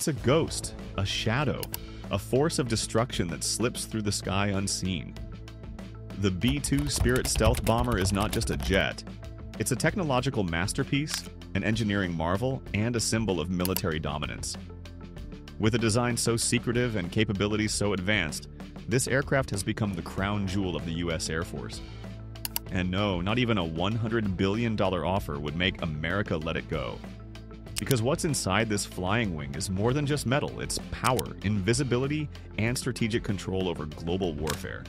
It's a ghost, a shadow, a force of destruction that slips through the sky unseen. The B 2 Spirit stealth bomber is not just a jet, it's a technological masterpiece, an engineering marvel, and a symbol of military dominance. With a design so secretive and capabilities so advanced, this aircraft has become the crown jewel of the US Air Force. And no, not even a $100 billion offer would make America let it go. Because what's inside this flying wing is more than just metal, it's power, invisibility, and strategic control over global warfare.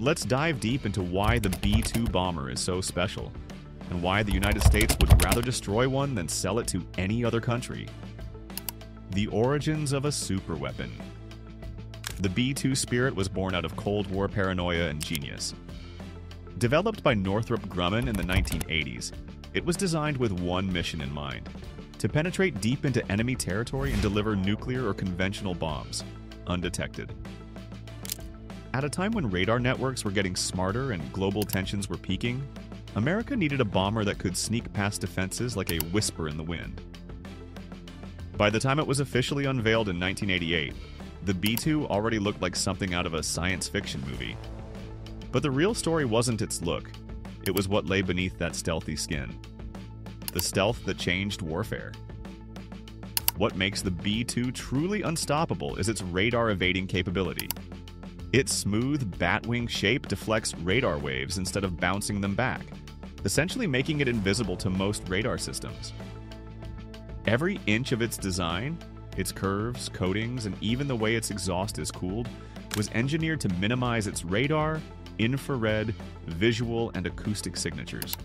Let's dive deep into why the B 2 bomber is so special, and why the United States would rather destroy one than sell it to any other country. The origins of a superweapon. The B 2 Spirit was born out of Cold War paranoia and genius. Developed by Northrop Grumman in the 1980s, it was designed with one mission in mind to penetrate deep into enemy territory and deliver nuclear or conventional bombs, undetected. At a time when radar networks were getting smarter and global tensions were peaking, America needed a bomber that could sneak past defenses like a whisper in the wind. By the time it was officially unveiled in 1988, the B 2 already looked like something out of a science fiction movie. But the real story wasn't its look, it was what lay beneath that stealthy skin. The stealth that changed warfare. What makes the B 2 truly unstoppable is its radar evading capability. Its smooth, batwing shape deflects radar waves instead of bouncing them back, essentially making it invisible to most radar systems. Every inch of its design, its curves, coatings, and even the way its exhaust is cooled, was engineered to minimize its radar, infrared, visual, and acoustic signatures.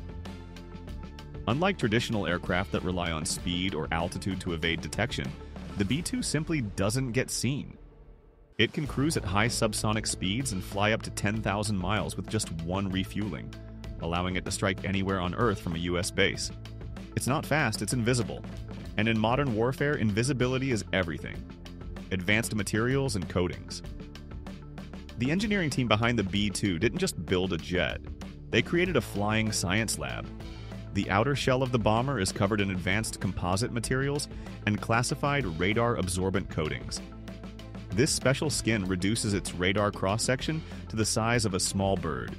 Unlike traditional aircraft that rely on speed or altitude to evade detection, the B 2 simply doesn't get seen. It can cruise at high subsonic speeds and fly up to 10,000 miles with just one refueling, allowing it to strike anywhere on Earth from a US base. It's not fast, it's invisible. And in modern warfare, invisibility is everything advanced materials and coatings. The engineering team behind the B 2 didn't just build a jet, they created a flying science lab. The outer shell of the bomber is covered in advanced composite materials and classified radar absorbent coatings. This special skin reduces its radar cross section to the size of a small bird.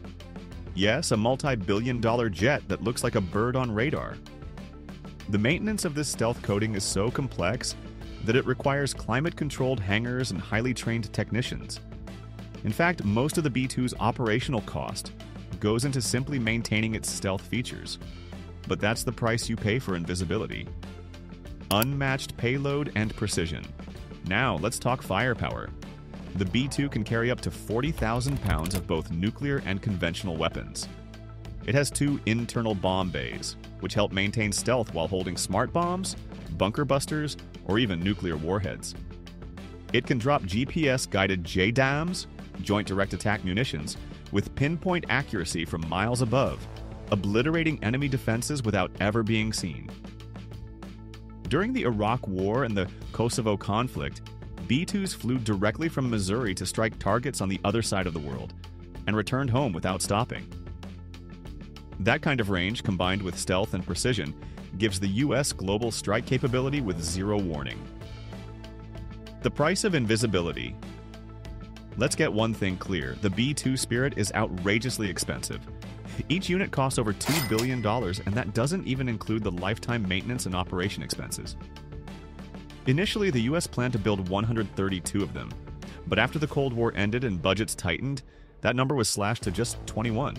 Yes, a multi billion dollar jet that looks like a bird on radar. The maintenance of this stealth coating is so complex that it requires climate controlled hangars and highly trained technicians. In fact, most of the B 2's operational cost goes into simply maintaining its stealth features. But that's the price you pay for invisibility. Unmatched payload and precision. Now, let's talk firepower. The B 2 can carry up to 40,000 pounds of both nuclear and conventional weapons. It has two internal bomb bays, which help maintain stealth while holding smart bombs, bunker busters, or even nuclear warheads. It can drop GPS guided JDAMs, Joint Direct Attack munitions, with pinpoint accuracy from miles above, obliterating enemy defenses without ever being seen. During the Iraq War and the Kosovo conflict, B 2s flew directly from Missouri to strike targets on the other side of the world and returned home without stopping. That kind of range, combined with stealth and precision, gives the US global strike capability with zero warning. The price of invisibility. Let's get one thing clear the B 2 Spirit is outrageously expensive. Each unit costs over $2 billion, and that doesn't even include the lifetime maintenance and operation expenses. Initially, the US planned to build 132 of them, but after the Cold War ended and budgets tightened, that number was slashed to just 21.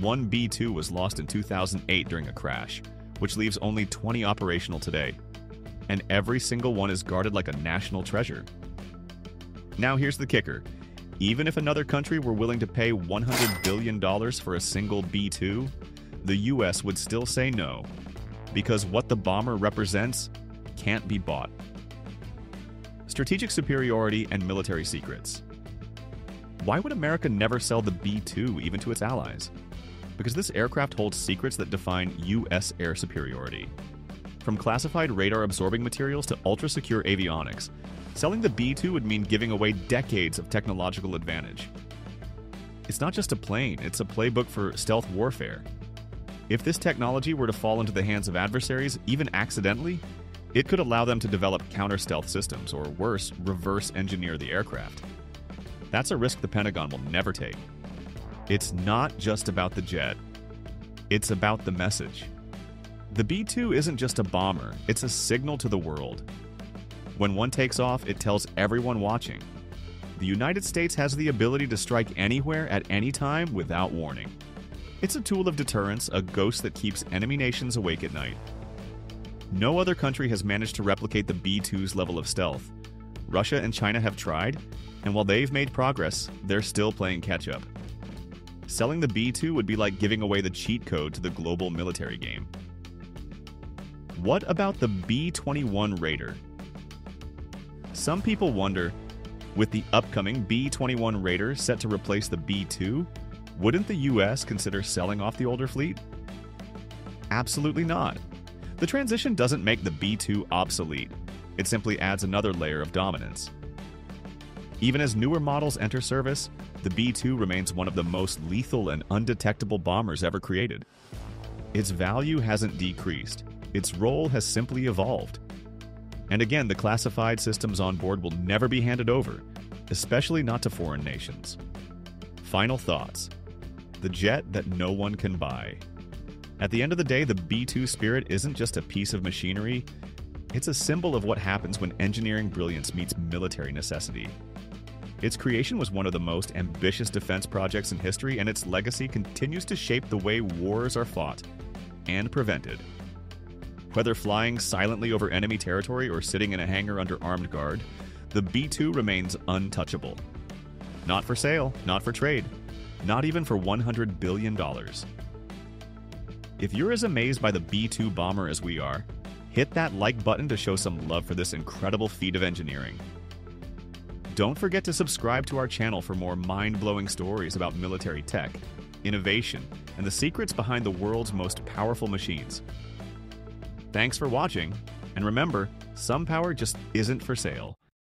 One B 2 was lost in 2008 during a crash, which leaves only 20 operational today. And every single one is guarded like a national treasure. Now, here's the kicker even if another country were willing to pay $100 billion for a single B 2, the US would still say no, because what the bomber represents can't be bought. Strategic superiority and military secrets. Why would America never sell the B 2 even to its allies? Because this aircraft holds secrets that define U.S. air superiority. From classified radar absorbing materials to ultra secure avionics, selling the B 2 would mean giving away decades of technological advantage. It's not just a plane, it's a playbook for stealth warfare. If this technology were to fall into the hands of adversaries, even accidentally, It could allow them to develop counter stealth systems, or worse, reverse engineer the aircraft. That's a risk the Pentagon will never take. It's not just about the jet, it's about the message. The B 2 isn't just a bomber, it's a signal to the world. When one takes off, it tells everyone watching the United States has the ability to strike anywhere at any time without warning. It's a tool of deterrence, a ghost that keeps enemy nations awake at night. No other country has managed to replicate the B 2's level of stealth. Russia and China have tried, and while they've made progress, they're still playing catch up. Selling the B 2 would be like giving away the cheat code to the global military game. What about the B 21 Raider? Some people wonder with the upcoming B 21 Raider set to replace the B 2, wouldn't the US consider selling off the older fleet? Absolutely not. The transition doesn't make the B 2 obsolete, it simply adds another layer of dominance. Even as newer models enter service, the B 2 remains one of the most lethal and undetectable bombers ever created. Its value hasn't decreased, its role has simply evolved. And again, the classified systems on board will never be handed over, especially not to foreign nations. Final thoughts The jet that no one can buy. At the end of the day, the B 2 Spirit isn't just a piece of machinery, it's a symbol of what happens when engineering brilliance meets military necessity. Its creation was one of the most ambitious defense projects in history, and its legacy continues to shape the way wars are fought and prevented. Whether flying silently over enemy territory or sitting in a hangar under armed guard, the B 2 remains untouchable. Not for sale, not for trade, not even for $100 billion. If you're as amazed by the B 2 bomber as we are, hit that like button to show some love for this incredible feat of engineering. Don't forget to subscribe to our channel for more mind blowing stories about military tech, innovation, and the secrets behind the world's most powerful machines. Thanks for watching, and remember, some power just isn't for sale.